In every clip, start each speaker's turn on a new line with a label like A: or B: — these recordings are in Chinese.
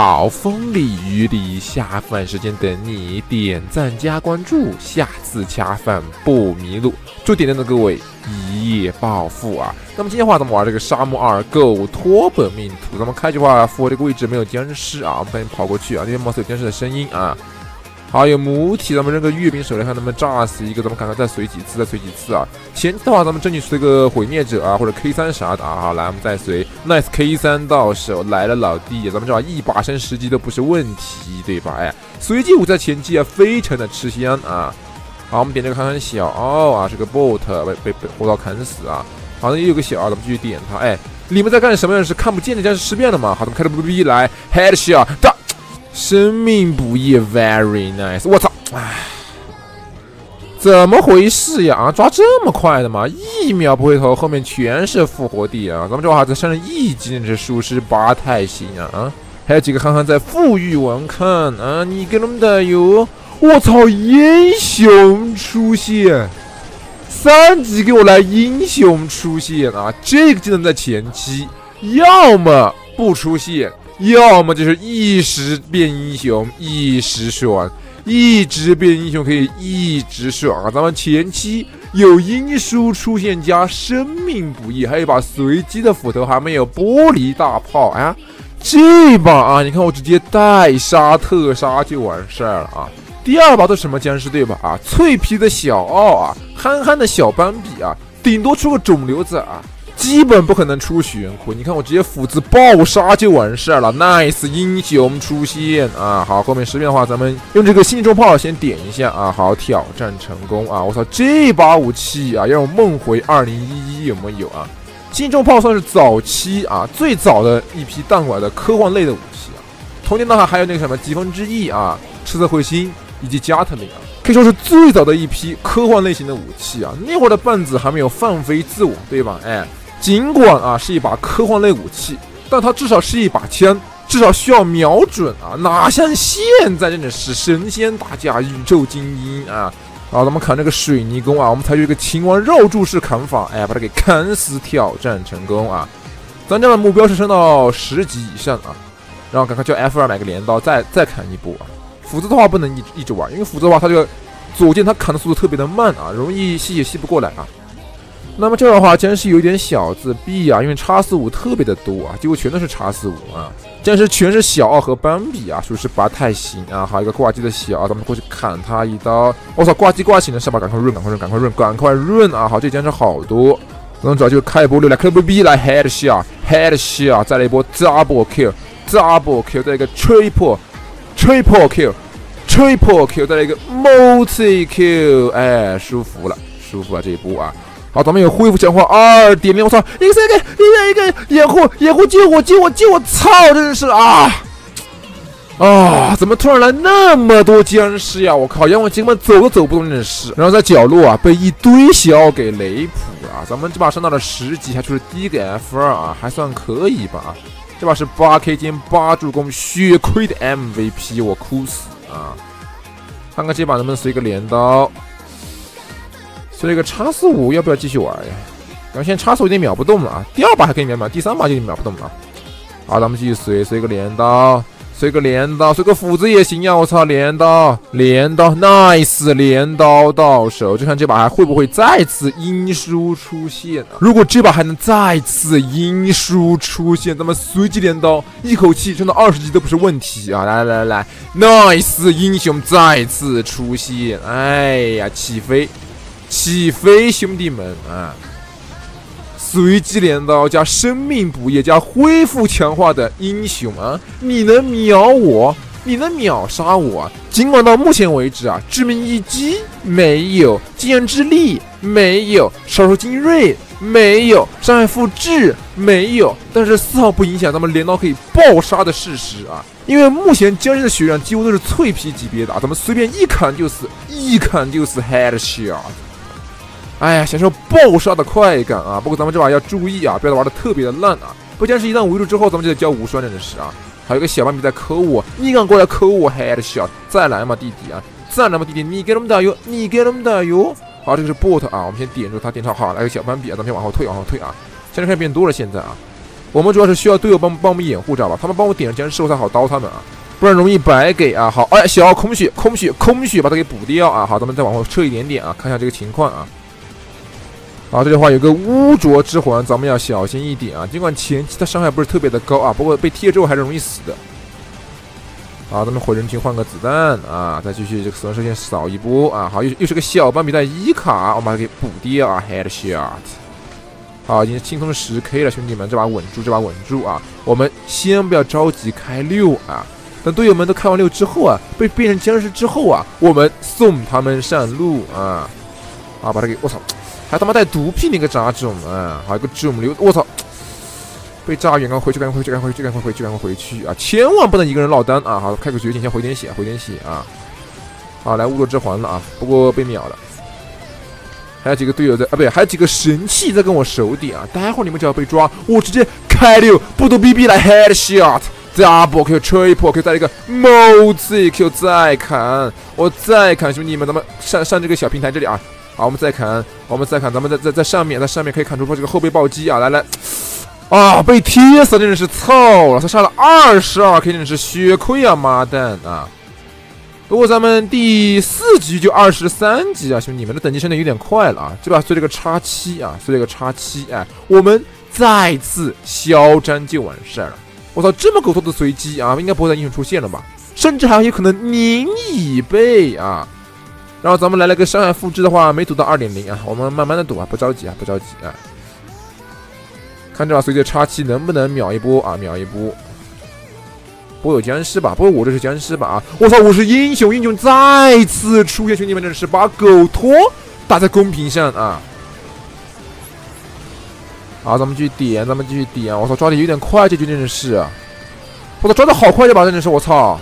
A: 好，风里雨里，下饭时间等你点赞加关注，下次恰饭不迷路。祝点赞的各位一夜暴富啊！那么今天的话，咱们玩这个沙漠二狗托本命图。咱们开局话，复活这个位置没有僵尸啊，我们赶紧跑过去啊！这边貌似有僵尸的声音啊。好，有母体，咱们扔个月饼手雷看能不能炸死一个，咱们看看再随几次，再随几次啊！前期的话，咱们争取随个毁灭者啊，或者 K 三啥的啊！好，来，我们再随 Nice K 三到手来了，老弟，咱们这把一把升十级都不是问题，对吧？哎，随机五在前期啊，非常的吃香啊！好，我们点这个看看小奥啊，是个 bot，被被被活刀砍死啊！好像也有个小，咱们继续点他，哎，你们在干什么？是看不见的僵尸尸变了吗？好，咱们开始 B B 来 Headshot。生命不易，very nice。我操，唉，怎么回事呀？啊，抓这么快的吗？一秒不回头，后面全是复活地啊！咱们这娃子上了一级，是术士八太星啊！啊，还有几个憨憨在负隅顽抗啊！你给他们打油！我操，英雄出现，三级给我来英雄出现啊！这个技能在前期，要么不出现。要么就是一时变英雄，一时爽；一直变英雄可以一直爽啊！咱们前期有英叔出现加生命补益，还有一把随机的斧头，还没有玻璃大炮啊！这把啊，你看我直接带杀特杀就完事儿了啊！第二把都什么僵尸对吧？啊，脆皮的小奥啊，憨憨的小斑比啊，顶多出个肿瘤子啊！基本不可能出玄魁，你看我直接斧子爆杀就完事儿了，nice 英雄出现啊！好，后面十遍的话，咱们用这个心中炮先点一下啊！好，挑战成功啊！我操，这把武器啊，要用梦回二零一一有没有啊？心中炮算是早期啊最早的一批弹管的科幻类的武器啊。同年的话还有那个什么疾风之翼啊、赤色彗星以及加特林啊，可以说是最早的一批科幻类型的武器啊。那会儿的棒子还没有放飞自我，对吧？哎。尽管啊是一把科幻类武器，但它至少是一把枪，至少需要瞄准啊，哪像现在真的是神仙打架，宇宙精英啊！好，咱们砍这个水泥工啊，我们采取一个秦王绕柱式砍法，哎，把它给砍死，挑战成功啊！咱家的目标是升到十级以上啊，然后赶快叫 F 二买个镰刀，再再砍一波啊！斧子的话不能一一直玩，因为斧子的话它这个左键它砍的速度特别的慢啊，容易吸也吸不过来啊。那么这样的话，僵尸有点小自闭啊，因为叉四五特别的多啊，几乎全都是叉四五啊。僵尸全是小奥和斑比啊，属实不太行啊。好一个挂机的小，咱们过去砍他一刀。我操，挂机挂醒了是吧？赶快润，赶快润，赶快润，赶快润啊！好，这僵尸好多。咱们主要就开一波六来，开一波 B 来 head shot，head shot，再来一波 double kill，double kill，再来一个 triple，triple kill，triple kill，再来一个 multi kill，哎，舒服了，舒服了这一波啊。好，咱们也恢复强化二点零，我操，一个三个，一个一个掩护掩护救我救我救我，操，真是啊啊！怎么突然来那么多僵尸呀？我靠，让我根本走都走不动，真是。然后在角落啊，被一堆小给雷普了。咱们这把升到了十级，还出第一个 F 二啊，还算可以吧？这把是八 K 金八助攻，血亏的 MVP，我哭死啊！看看这把能不能随个镰刀。所以，个叉四五要不要继续玩呀？然后现在叉四五有点秒不动了啊，第二把还可以秒秒，第三把就秒不动了。好，咱们继续随随个镰刀，随个镰刀，随个斧子也行呀！我操，镰刀，镰刀，nice，镰刀到手，就看这把还会不会再次阴书出现啊？如果这把还能再次阴书出现，咱们随机镰刀，一口气升到二十级都不是问题啊！来来来，nice，英雄再次出现，哎呀，起飞！起飞，兄弟们啊！随机镰刀加生命补液加恢复强化的英雄啊！你能秒我？你能秒杀我？尽管到目前为止啊，致命一击没有，经验之力没有，少数精锐没有，伤害复制没有，但是丝毫不影响咱们镰刀可以爆杀的事实啊！因为目前僵尸的血量几乎都是脆皮级别的啊，咱们随便一砍就死，一砍就死 headshot。哎呀，享受爆杀的快感啊！不过咱们这把要注意啊，不要玩的特别的烂啊！不僵尸一旦围住之后，咱们就得交无双，真的是啊！还有个小斑比在抠我，你敢过来抠我？Headshot，再来嘛，弟弟啊！再来嘛，弟弟，你给他们打油，你给他们打油！好，这个是 bot 啊，我们先点住他，点超好，来个小斑比啊，咱们先往后退，往后退啊！僵尸开始变多了，现在啊，我们主要是需要队友帮帮我们掩护，知道吧？他们帮我点了僵尸，我才好刀他们啊，不然容易白给啊。好，哎，小空血，空血，空血，把它给补掉啊。好，咱们再往后撤一点点啊，看一下这个情况啊。好，这句话有个污浊之环，咱们要小心一点啊。尽管前期它伤害不是特别的高啊，不过被踢了之后还是容易死的。好，咱们回人群换个子弹啊，再继续这个死亡射线扫一波啊。好，又又是个小斑比带一卡，我们把它给补掉啊，headshot。好，已经轻松十 K 了，兄弟们，这把稳住，这把稳住啊。我们先不要着急开六啊，等队友们都开完六之后啊，被变成僵尸之后啊，我们送他们上路啊。啊，把他给我操！还他妈带毒品那个杂种啊！还有个肿瘤，我操！被炸远，赶快回去，赶快回去，赶快回去，赶快回去，赶快回去啊！千万不能一个人落单啊！好，开个觉醒，先回点血，回点血啊！好，来误落之环了啊！不过被秒了。还有几个队友在啊，不对，还有几个神器在跟我手底啊！待会儿你们只要被抓，我直接开六，不躲 BB 来 headshot，double Q，triple Q，再一个 multi Q，再砍，我再砍，兄弟们，咱们上上这个小平台这里啊！好，我们再砍，我们再砍，咱们在在在上面，在上面可以看出这个后背暴击啊！来来，啊，被踢死，真的是操了！他杀了二十二 K，真的是血亏啊！妈蛋啊！不过咱们第四局就二十三级啊，兄弟们，这等级升的有点快了啊！这把随了个叉七啊，随了个叉七，哎，我们再次嚣张就完事儿了。我操，这么狗头的随机啊，应该不会再英雄出现了吧？甚至还有可能宁以备啊！然后咱们来了个伤害复制的话，没赌到二点零啊，我们慢慢的赌啊，不着急啊，不着急啊。看这把随机叉七能不能秒一波啊，秒一波。不会有僵尸吧？不过我这是僵尸吧？啊！我操，我是英雄，英雄再次出现，兄弟们，这是把狗托打在公屏上啊！好，咱们继续点，咱们继续点。我操，抓的有点快，这局真的是，我操，抓的好快这把真的是，我操！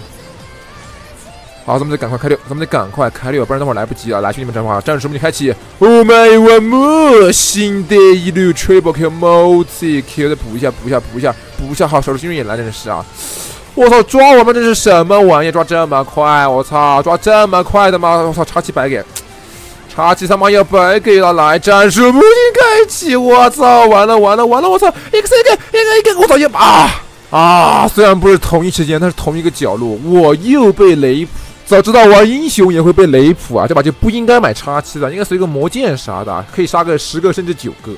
A: 好，咱们得赶快开六，咱们得赶快开六，不然等会儿来不及啊！来，兄弟们，战法，战术模拟开启。Oh my one 新的一路 triple kill multi kill，再补一下，补一下，补一下，补一下。好，手术新人也来，真的是啊！我操，抓我们这是什么玩意？抓这么快？我操，抓这么快的吗？我操，叉七白给，叉七他妈要白给了！来，战术模拟开启！我操，完了完了完了！我操，一个一个一个一个，我操，也啊啊！虽然不是同一时间，但是同一个角落，我又被雷。早知道玩英雄也会被雷普啊！这把就不应该买叉七的，应该随个魔剑啥的，可以杀个十个甚至九个，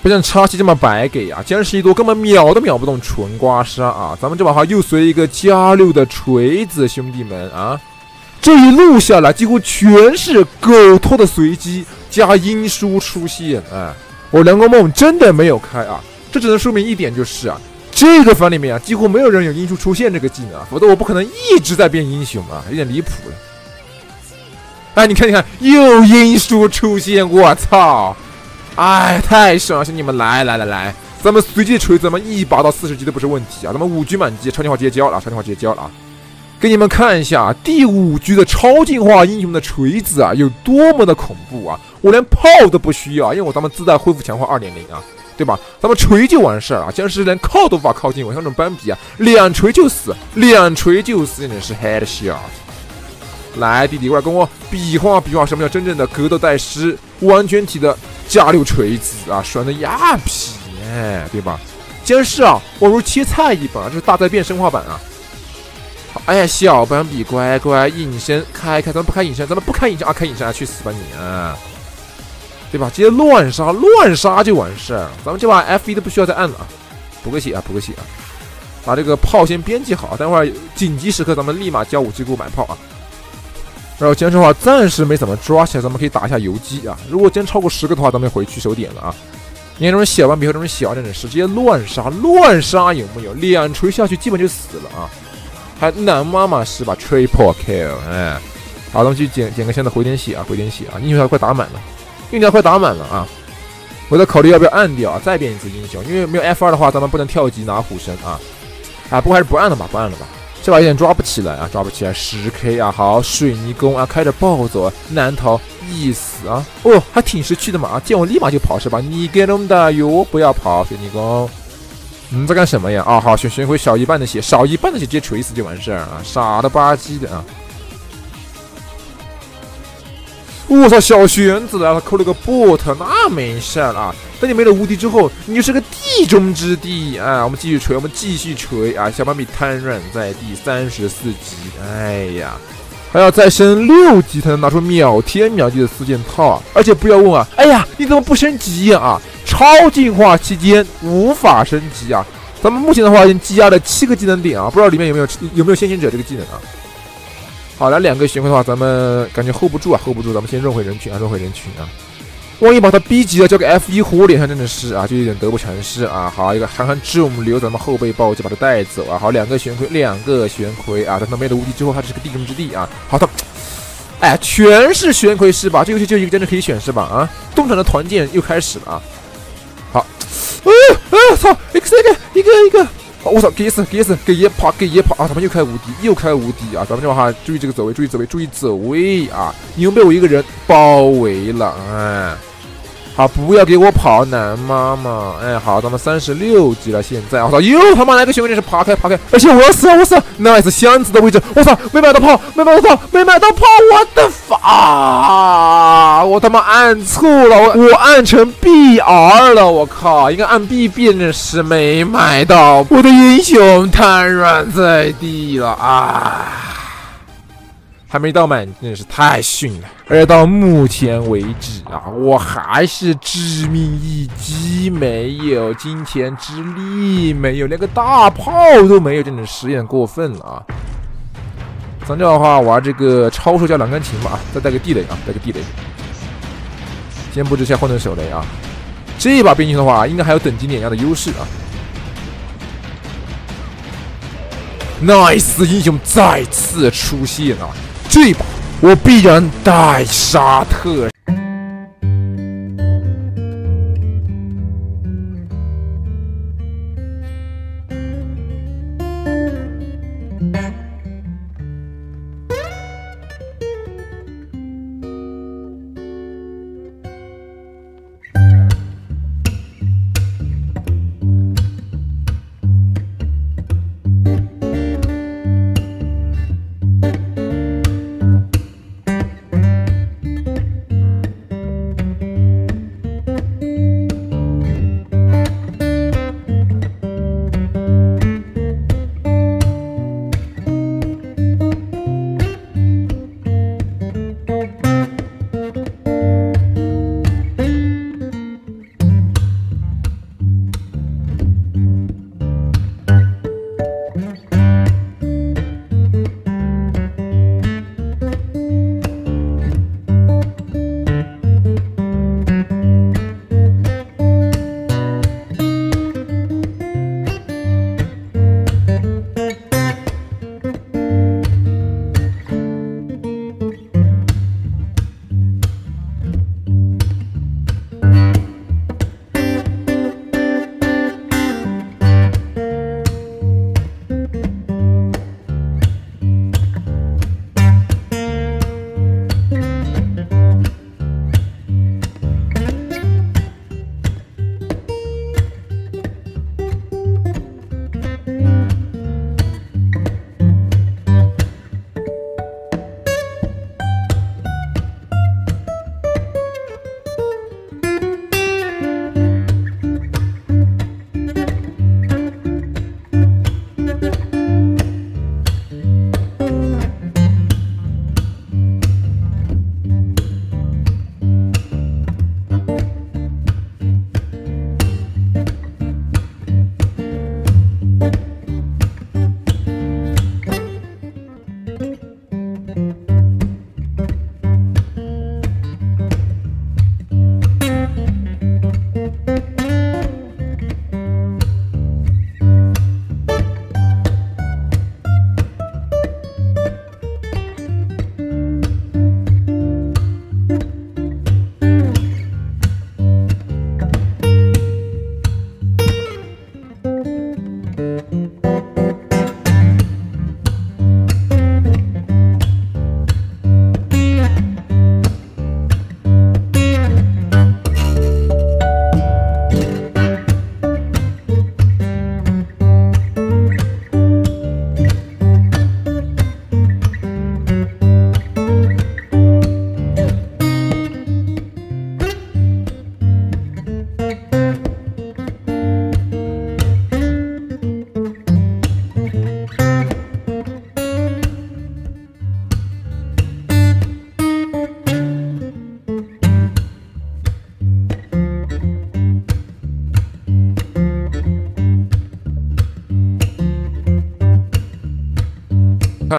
A: 不像叉七这么白给啊！僵尸一多，根本秒都秒不动，纯刮痧啊！咱们这把话又随一个加六的锤子，兄弟们啊！这一路下来几乎全是狗托的随机加阴书出现啊！我梁国梦真的没有开啊！这只能说明一点就是啊。这个房里面啊，几乎没有人有英雄出现这个技能啊，否则我不可能一直在变英雄啊，有点离谱了。哎，你看，你看，又英雄出现，我操！哎，太爽了，兄弟们，来来来来，咱们随机锤子，咱们一把到四十级都不是问题啊！咱们五局满级，超进化直接交了，超进化直接交了啊！给你们看一下第五局的超进化英雄的锤子啊，有多么的恐怖啊！我连炮都不需要，因为我咱们自带恢复强化二点零啊。对吧？咱们锤就完事儿啊！僵尸连靠都无法靠近我，像这种斑比啊，两锤就死，两锤就死，真的是 headshot。来，弟弟过来跟我比划比划，什么叫真正的格斗大师？完全体的加六锤子啊，爽的呀皮，对吧？僵尸啊，宛如切菜一般，这是大灾变生化版啊！哎呀，小斑比乖乖隐身开开，咱们不开隐身，咱们不开隐身啊，开隐身啊，去死吧你啊！对吧？直接乱杀，乱杀就完事儿。咱们这把 F 一都不需要再按了啊！补个血啊，补个血啊！把这个炮先编辑好，待会儿紧急时刻咱们立马交武器给我买炮啊！然后僵尸的话暂时没怎么抓起来，咱们可以打一下游击啊！如果真超过十个的话，咱们回去守点了啊！你看这种小完比和这种小真的是直接乱杀，乱杀有木有？两锤下去基本就死了啊！还男妈妈是吧？Triple kill，哎，好，咱们去捡捡个箱子回点血啊，回点血啊！英雄快打满了。运条快打满了啊！我在考虑要不要按掉啊，再变一次英雄，因为没有 F 二的话，咱们不能跳级拿虎神啊！啊，不过还是不按了吧，不按了吧，这把有点抓不起来啊，抓不起来，十 K 啊，好，水泥工啊，开着暴走，难逃一死啊！哦，还挺识趣的嘛啊，见我立马就跑是吧？你给弄的哟，不要跑，水泥工，你在干什么呀？啊，好，选选回少一半的血，少一半的血直接锤死就完事儿啊，傻了吧唧的啊！我操，小玄子啊，他扣了个 bot，那没事啊。等你没了无敌之后，你就是个地中之地啊！我们继续锤，我们继续锤啊！小马比瘫软在第三十四级，哎呀，还要再升六级才能拿出秒天秒地的四件套啊！而且不要问啊，哎呀，你怎么不升级啊？超进化期间无法升级啊！咱们目前的话已经积压了七个技能点啊，不知道里面有没有有没有先行者这个技能啊？好，来两个玄魁的话，咱们感觉 hold 不住啊，hold 不住，咱们先润回人群啊，润回人群啊。万一把他逼急了，交给 F 一火脸上真的是啊，就有点得不偿失啊。好，一个憨憨重留咱们后背包，就把他带走啊。好，两个玄魁，两个玄魁啊。等他没了无敌之后，他只是个地中之地啊。好的，哎，全是玄魁是吧？这游戏就一个真的可以选是吧？啊，东厂的团建又开始了啊。好，啊啊操，X 一个一个一个，我操，给死给死给爷跑给爷跑啊！咱们又开无敌又开无敌啊！咱们这哈注意这个走位，注意走位，注意走位啊！你又被我一个人包围了，哎。好，不要给我跑，男妈妈！哎，好，咱们三十六级了，现在我操，又他妈来个玄龟，真是爬开爬开！而且我要死了，我死了！nice 箱子的位置，我操，没买到炮，没买到炮，没买到炮！我的发，我他妈按错了，我我按成 B R 了，我靠，应该按 B B 真是没买到，我的英雄瘫软在地了啊！还没到满，真的是太逊了。而且到目前为止啊，我还是致命一击没有，金钱之力没有，连个大炮都没有，真的是有点过分了啊！咱这样的话玩这个超兽加栏杆琴吧，再带个地雷啊，带个地雷。先布置一下混沌手雷啊，这把兵器的话，应该还有等级碾压的优势啊。Nice，英雄再次出现啊！这把我必然带沙特。